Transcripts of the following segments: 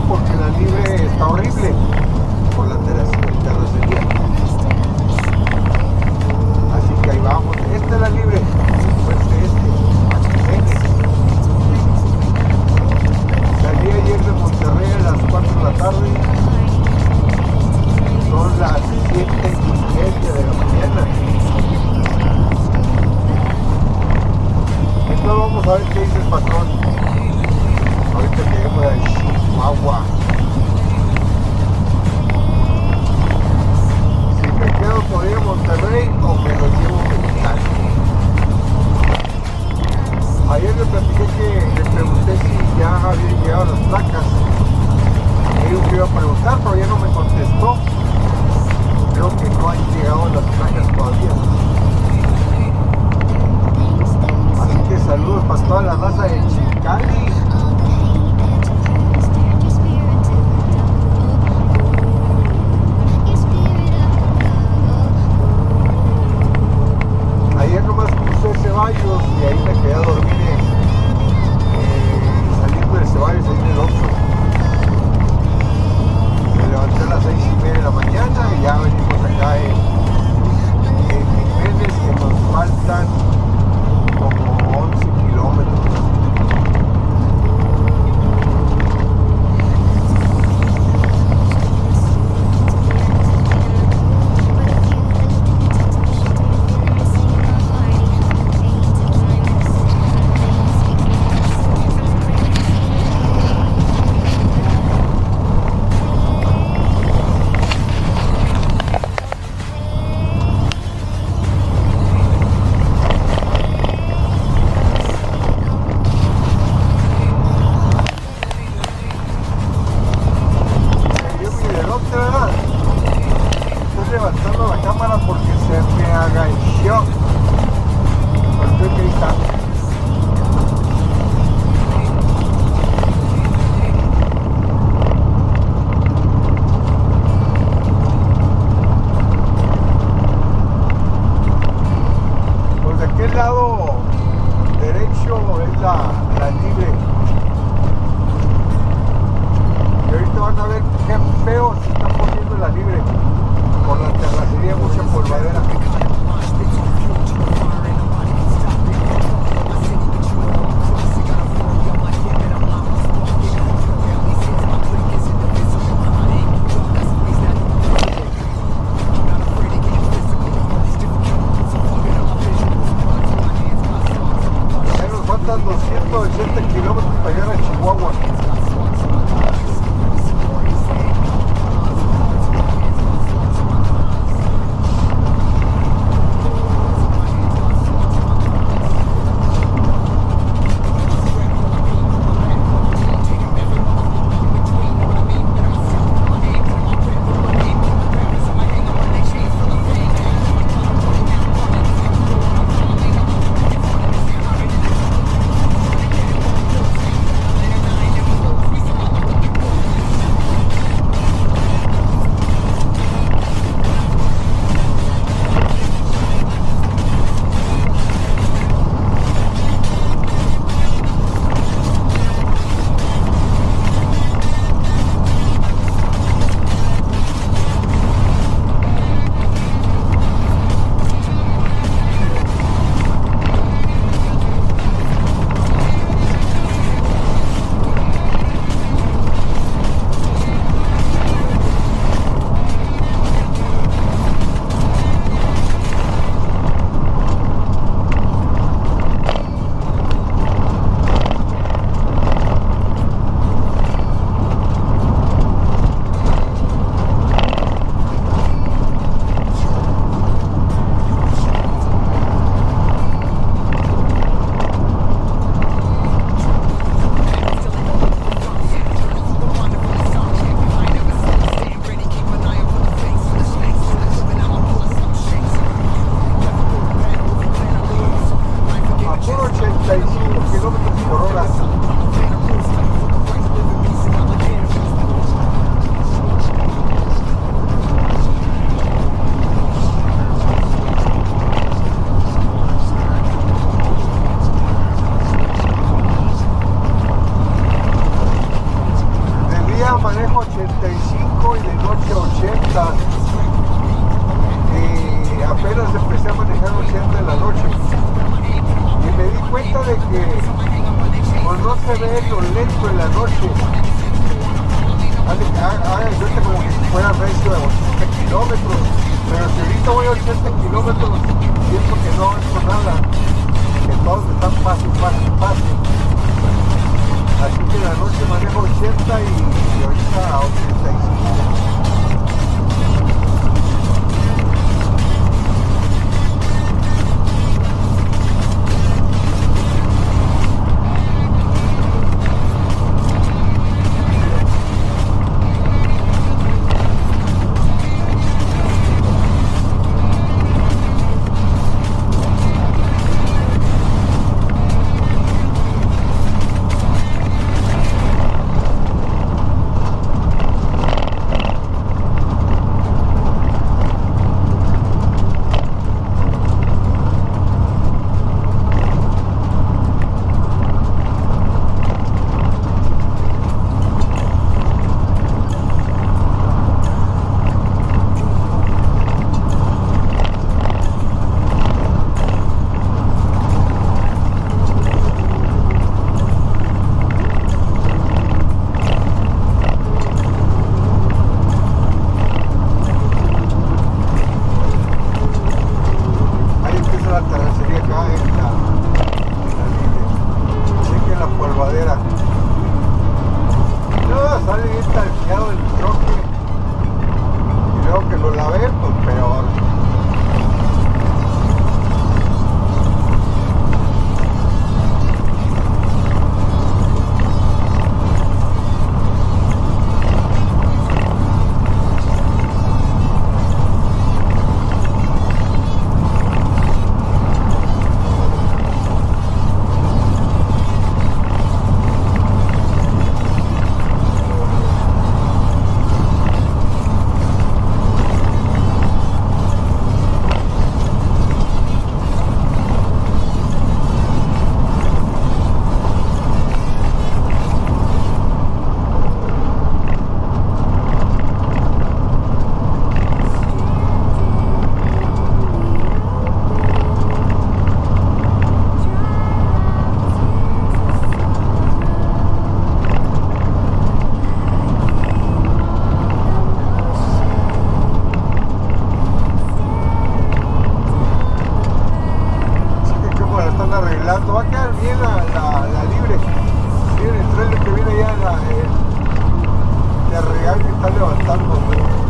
porque la libre está horrible por la terracería. Así que ahí vamos. Esta es la libre. Pues este. este. Salí ayer de Monterrey a las 4 de la tarde. Son las 7 y media de la mañana. Entonces vamos a ver qué dice el patrón. Ahorita que llego de Chihuahua. Si me quedo todavía en Monterrey o me lo llevo a Mexicali. Ayer le Haga haga de cuenta como si fuera recio de 80 kilómetros. Pero si ahorita voy a 80 kilómetros, siento que no es nada. Que todos están fácil, fácil, fácil. Así que la noche manejo 80 y, y ahorita 85. Están arreglando. Va a quedar bien la, la, la libre. Miren el trailer que viene ya el, de real que está levantando.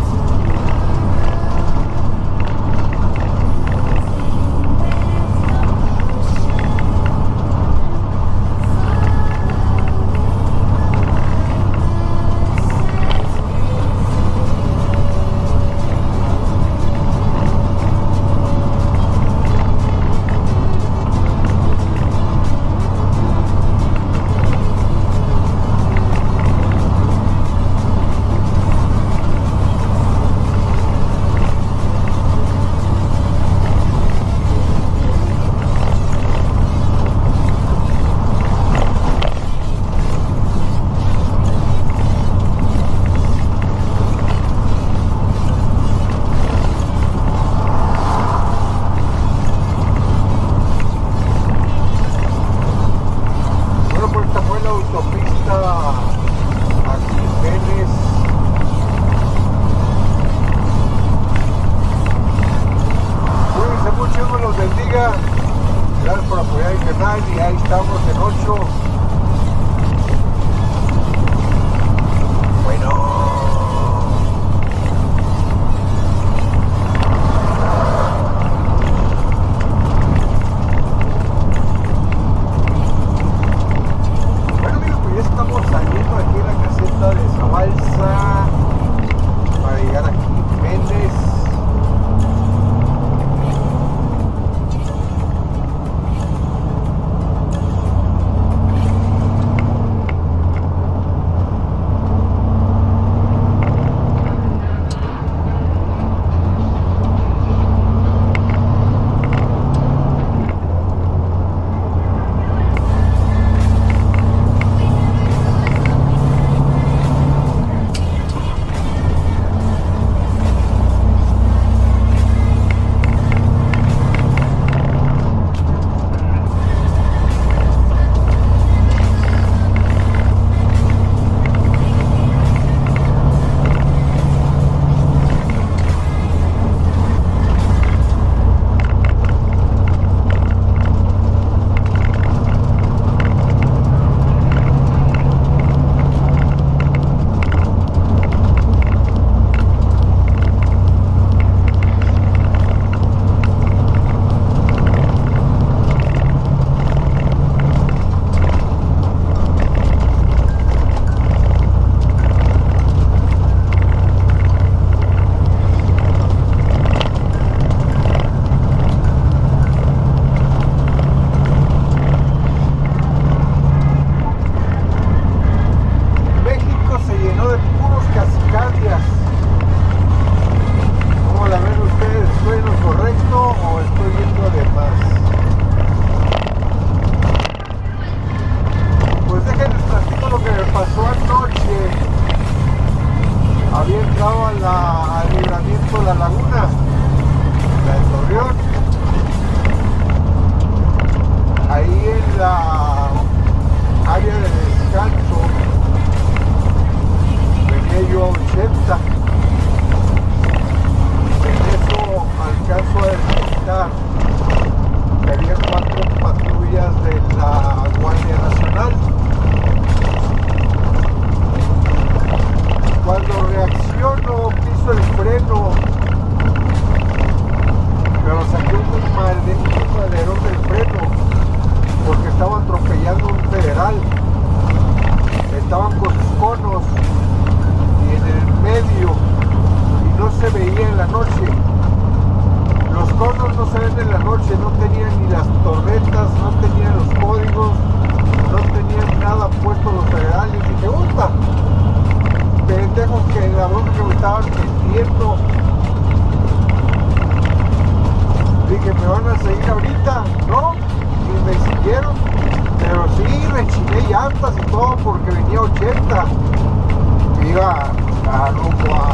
80. Iba a rumbo a,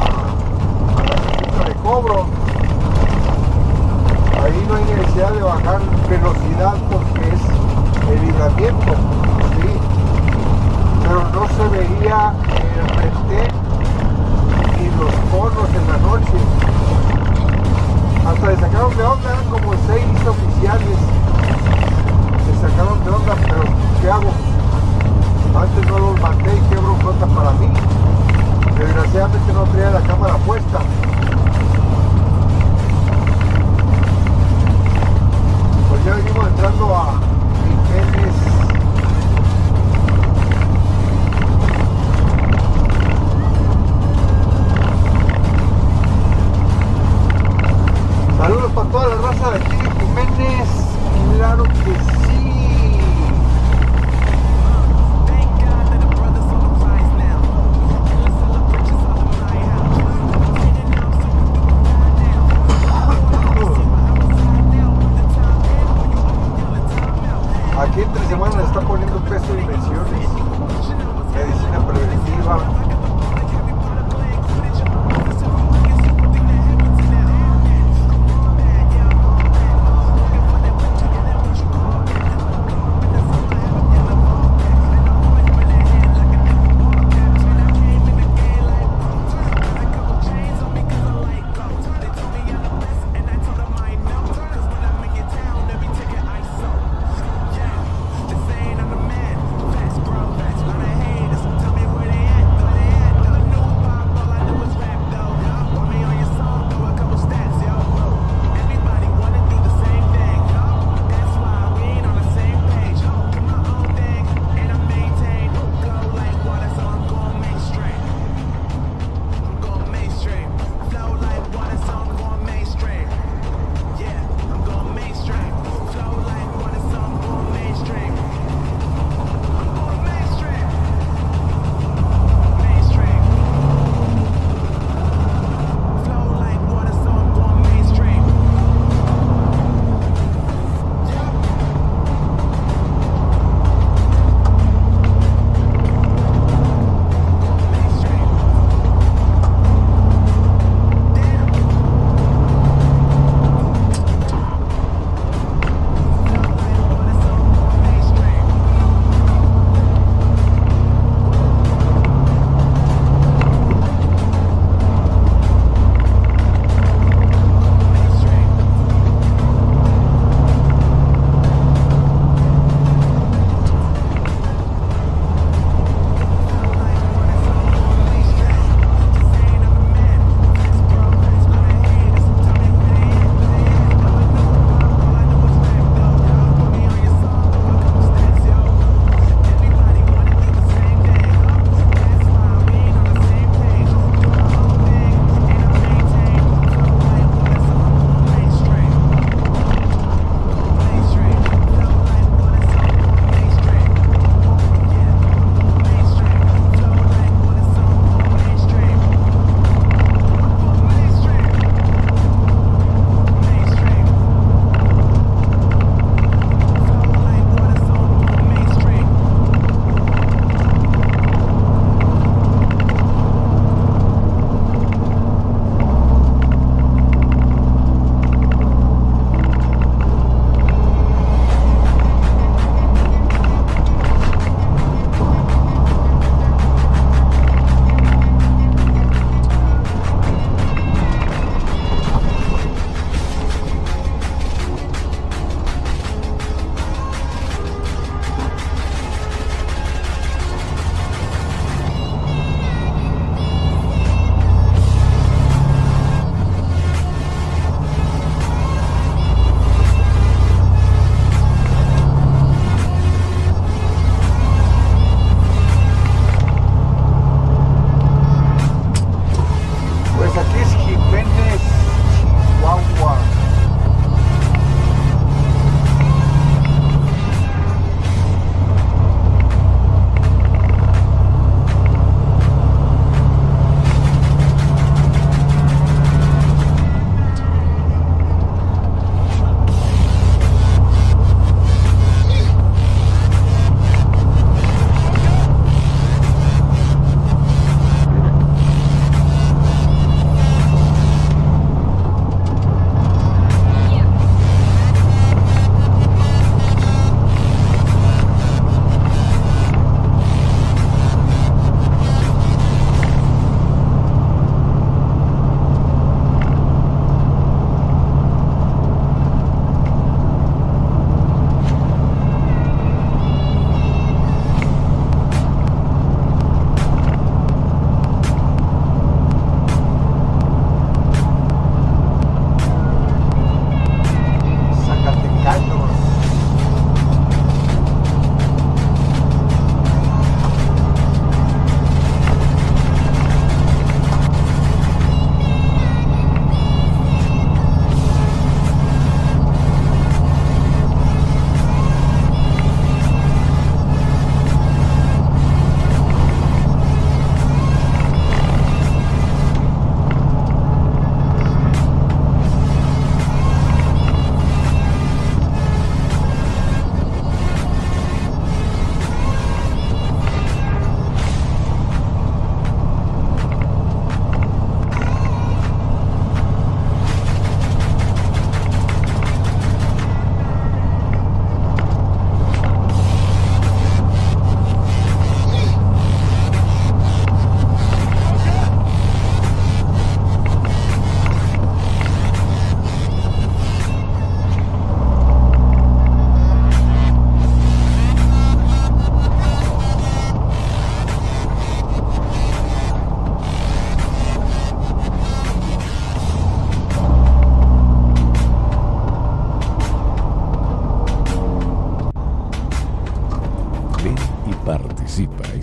la casita de cobro. Ahí no hay necesidad de bajar velocidad porque es el libramiento. ¿sí? Pero no se veía el retén ni los conos en la noche. Hasta le sacaron de onda, eran como seis oficiales. Se sacaron de onda, pero ¿qué hago? Antes no los maté y qué broncota para mí. Desgraciadamente no traía la cámara puesta. Pues ya venimos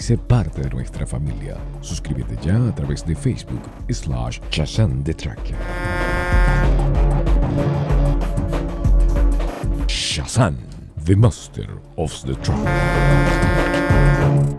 Sé parte de nuestra familia. Suscríbete ya a través de Facebook slash Shazam de Tracker. Shazam, the master of the track.